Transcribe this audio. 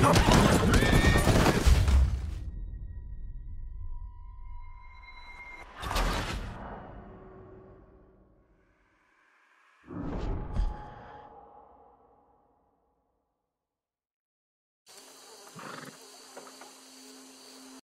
Come on.